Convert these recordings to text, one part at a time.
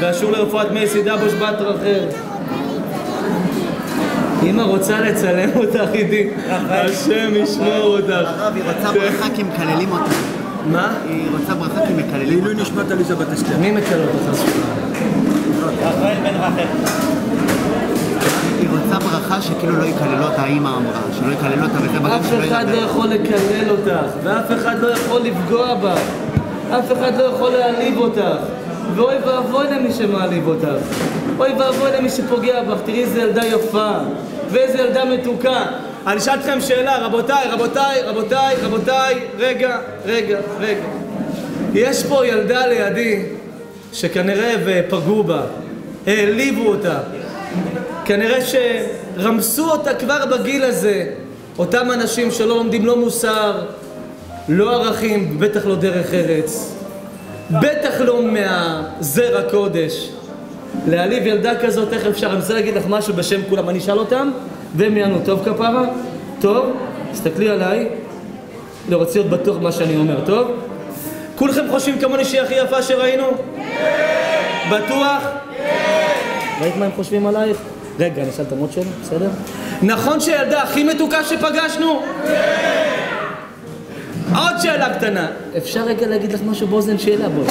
והשיעור לרפואת מייסי דבוש בת רחל. אמא רוצה לצלם אותך איתי, השם ישמור אותך. הרב, היא רוצה ברכה כי מקללים אותה. מה? היא רוצה ברכה כי מקללים לעילוי אותה. נשמת עליזה בת אסתר. מי מקלל אותך חס היא ברכה שכאילו לא יקללו אותה, האמא אמרה. שלא יקללו אותה וזה אף שלא אחד לא ידבר. יכול לקלל אותך, ואף אחד לא יכול לפגוע בך, אף אחד לא יכול להעליב אותך, ואוי ואבוי למי שמעליב אותך, אוי ואבוי למי שפוגע בך, תראי איזה ילדה יפה, ואיזה ילדה מתוקה. אני אשאל אתכם שאלה, רבותיי, רבותיי, רבותיי, רבותיי, רגע, רגע, רגע. יש פה ילדה לידי שכנראה ופגעו בה, העליבו אותה, כנראה שרמסו אותה כבר בגיל הזה, אותם אנשים שלא לומדים לא מוסר, לא ערכים, בטח לא דרך ארץ, בטח לא מהזרע קודש. להעליב ילדה כזאת, איך אפשר? אני רוצה להגיד לך משהו בשם כולם, אני אשאל אותם, והם יענו, טוב כפרה? טוב? תסתכלי עליי, לא רוצה להיות בטוח במה שאני אומר, טוב? כולכם חושבים כמוני שהיא הכי יפה שראינו? כן! בטוח? ראית מה הם חושבים עלייך? רגע, אני אשאל את המות שלו, בסדר? נכון שהילדה הכי מתוקה שפגשנו? כן! עוד שאלה קטנה. אפשר רגע להגיד לך משהו באוזן שאלה בוא.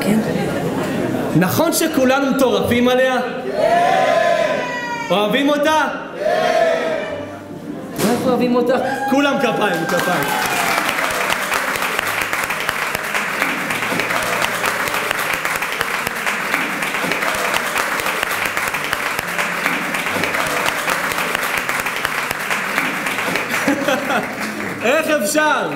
כן? נכון שכולנו מטורפים עליה? אוהבים אותה? כן! איך אוהבים אותה? כולם כפיים, כפיים. איך אפשר?